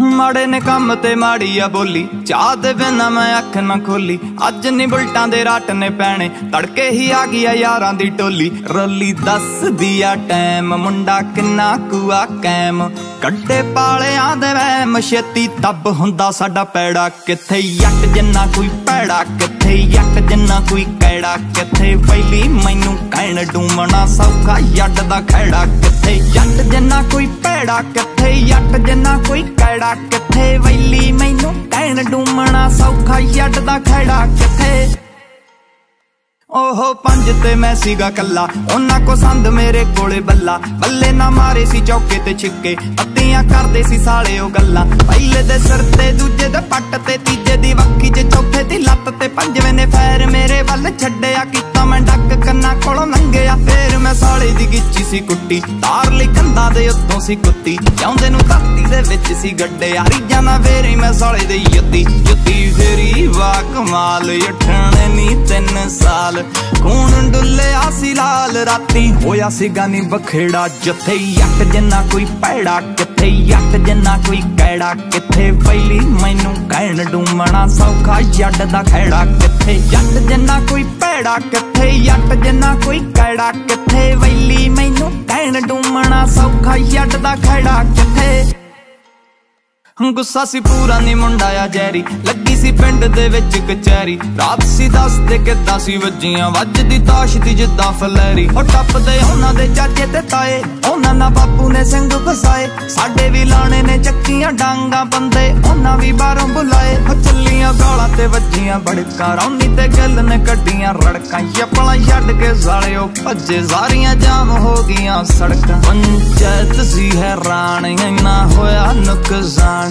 ਮਾੜੇ ਨੇ ਕੰਮ ਤੇ ਮਾੜੀ ਆ ਬੋਲੀ। ਚਾਹ ਦੇ ਬਿਨਾ ਮੈਂ ਅੱਖ ਨਾ ਖੋਲੀ। ਅੱਜ ਨੀ ਬੁਲਟਾਂ ਦੇ ਰਾਟ ਨੇ ਪੈਣੇ। ਤੜਕੇ ਹੀ ਆ ਗਈ ਯਾਰਾਂ ਦੀ ਟੋਲੀ। ਰੋਲੀ ਦੱਸਦੀ ਆ ਟਾਈਮ। ਮੁੰਡਾ ਕਿੰਨਾ ਕੁਆ ਕੈਮ। ਕੱਡੇ ਪਾਲਿਆਂ ਦੇ ਵਹਿਮ। ਛੇਤੀ ਤੱਬ ਹੁੰਦਾ ਸਾਡਾ ਪੈੜਾ। ਕਿੱਥੇ ਯੱਟ ਜਿੰਨਾ ਕੋਈ ਪੈੜਾ, ਕਿੱਥੇ ਯੱਟ ਜਿੰਨਾ ਕੋਈ ਕੈੜਾ। ਕਿੱਥੇ ਪਹਿਲੀ ਮੈਨੂੰ ਕਹਿਣ ਡੂਮਣਾ ਸੌਖਾ ਯੱਟ ਦਾ ਖੈੜਾ। ਕਿੱਥੇ ਯੱਟ ਜਿੰਨਾ ਕੋਈ ਪੈੜਾ ਕਿੱਥੇ ਯੱਟ ਜਿੰਨਾ ਕੋਈ ਕੈੜਾ ਕਿੱਥੇ। ਵੈਲੀ ਮੈਨੂੰ ਕਹਿਣ, ਡੂਮਣਾ ਸੌਖਾ ਯੱਟ ਦਾ ਖੈੜਾ ਕਿੱਥੇ। ਓਹੋ ਪੰਜ ਤੇ ਮੈਂ ਸੀਗਾ ਕੱਲਾ ਉਹਨਾਂ ਕੋ ਸੰਦ ਮੇਰੇ ਕੋਲੇ ਬੱਲਾ। ਬੱਲੇ ਨਾ ਮਾਰੇ ਸੀ ਚੌਕੇ ਤੇ ਛਿੱਕੇ। ਪੱਤੀਆਂ ਕਰਦੇ ਸੀ ਸਾਲੇ ਉਹ ਗੱਲਾਂ। ਪਹਿਲੇ ਦੇ ਸਿਰ ਤੇ, ਦੂਜੇ ਦੇ ਪੱਟ ਤੇ, ਤੀਜੇ ਦੀ ਵੱਖੀ 'ਚ, ਚੌਥੇ ਦੀ ਲੱਤ ਤੇ। ਪੰਜਵੇਂ ਨੇ ਫੈਰ ਮੇਰੇ ਵੱਲ ਛੱਡਿਆ ਕੀਤਾ ਮੈਂ ਡੱਕ ਕੰਨਾਂ ਕੋਲੋਂ ਲੰਘਿਆ ਫੇਰ ਮੈਂ ਸਾਲੇ ਦੀ ਗਿੱਚੀ ਸੀ ਕੁੱਟੀ। ਤਾਰ ਲਈ ਕੰਧਾਂ ਦੇ ਉੱਤੋਂ ਸੀ ਕੁੱਤੀ। ਚਾਉਂਦੇ ਨੂੰ ਧਰਤੀ ਦੇ ਵਿੱਚ ਸੀ ਗੱਡਿਆ ਰੀਜਾਂ ਨਾ ਫੇਰੀ ਮੈਂ ਸਾਲੇ ਦੀ ਯੁੱਤੀ ਯੁੱਤੀ ਫੇਰੀ ਵਾ ਕਮਾਲ ਉੱਠਣੇ ਨਹੀਂ ਤਿੰਨ ਸਾਲ। ਖੂਨ ਡੁੱਲਿਆ ਸੀ ਲਾਲ ਰਾਤੀ, ਹੋਇਆ ਸੀ ਗਾਨੀ ਬਖੇੜਾ। ਜਿੱਥੇ ਯੱਟ ਜਿੰਨਾ ਕੋਈ ਪੈੜਾ ਕਿੱਥੇ ਯੱਟ ਜਿੰਨਾ ਕੋਈ ਕੈੜਾ ਕਿੱਥੇ ਪਹਿਲੀ ਮੈਨੂੰ ਕਹਿਣ ਡੂਮਣਾ ਸੌਖਾ, ਜੱਟ ਦਾ ਖੈੜਾ ਕਿੱਥੇ? ਜੱਟ ਜਿੰਨਾ ਕੋਈ ਭੈੜਾ ਕਿੱਥੇ ਜੱਟ ਜਿੰਨਾ ਕੋਈ ਕੈੜਾ ਕਿੱਥੇ ਵੈਲੀ ਮੈਨੂੰ ਕਹਿਣ ਡੂਮਣਾ ਸੌਖਾ, ਜੱਟ ਦਾ ਖੈੜਾ ਕਿੱਥੇ? ਗੁੱਸਾ ਸੀ ਪੂਰਾ ਨੀ ਮੁੰਡਾ ਆ ਜੈਰੀ ਲੱਗੀ ਸੀ ਪਿੰਡ ਦੇ ਵਿੱਚ ਕਚਹਿਰੀ। ਰਾਤ ਸੀ ਦੱਸਦੇ ਕਿੱਦਾਂ ਸੀ ਵੱਜੀਆਂ, ਵੱਜਦੀ ਤਾਸ਼ ਦੀ ਜਿੱਦਾਂ ਫਲੈਰੀ। ਉਹ ਟੱਪਦੇ ਉਹਨਾਂ ਦੇ ਚਾਚੇ ਤੇ ਤਾਏ, ਉਹਨਾਂ ਨਾਲ ਬਾਪੂ ਨੇ ਸਿੰਘ ਫਸਾਏ। ਸਾਡੇ ਵੀ ਲਾਣੇ ਨੇ ਚੱਕੀਆਂ ਡਾਂਗਾ ਬੰਦੇ ਉਹਨਾਂ ਵੀ ਬਾਹਰੋਂ ਬੁਲਾਏ। ਉਹ ਚੱਲੀਆਂ ਗਾਲਾਂ ਤੇ ਵੱਜੀਆਂ ਬੜਕਾਂ ਰੌਣੀ ਤੇ ਗੱਲ ਨੇ ਕੱਢੀਆਂ ਰੜਕਾਂ। ਯਪਲਾ ਛੱਡ ਕੇ ਸਾਲਿਓ ਭੱਜੇ, ਸਾਰੀਆਂ ਜਾਮ ਹੋ ਗਈਆਂ ਸੜਕਾਂ। ਪੰਚਾਇਤ ਸੀ ਹੈਰਾਨ, ਇੰਨਾ ਹੋਇਆ ਨੁਕਸਾਨ।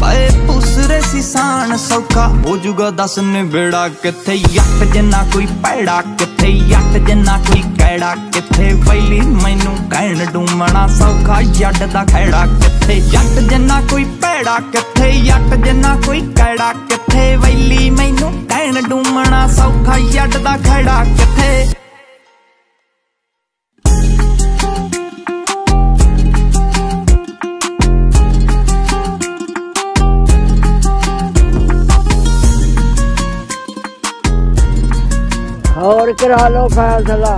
ਪਏ ਪੁਸਰੇ ਸੀ ਸਾਨ ਸੌਖਾ ਹੋ ਜੂਗਾ ਦੱਸ ਨਿਬੇੜਾ। ਕਿੱਥੇ ਯੱਟ ਜਿੰਨਾ ਕੋਈ ਪੈੜਾ ਕਿੱਥੇ ਯੱਟ ਜਿੰਨਾ ਕੋਈ ਕੈੜਾ। ਕਿੱਥੇ ਵੈਲੀ ਮੈਨੂੰ ਕਹਿਣ ਡੂਮਣਾ, ਸੌਖਾ ਜੱਟ ਦਾ ਖੈੜਾ। ਕਿੱਥੇ ਯੱਟ ਜਿੰਨਾ ਕੋਈ ਪੈੜਾ ਕਿੱਥੇ ਯੱਟ ਜਿੰਨਾ ਕੋਈ ਕੈੜਾ। ਕਿੱਥੇ ਵੈਲੀ ਮੈਨੂੰ ਕਹਿਣ ਡੂਮਣਾ, ਸੌਖਾ ਜੱਟ ਦਾ ਖੈੜਾ। ਕਿੱਥੇ और करा लो फैसला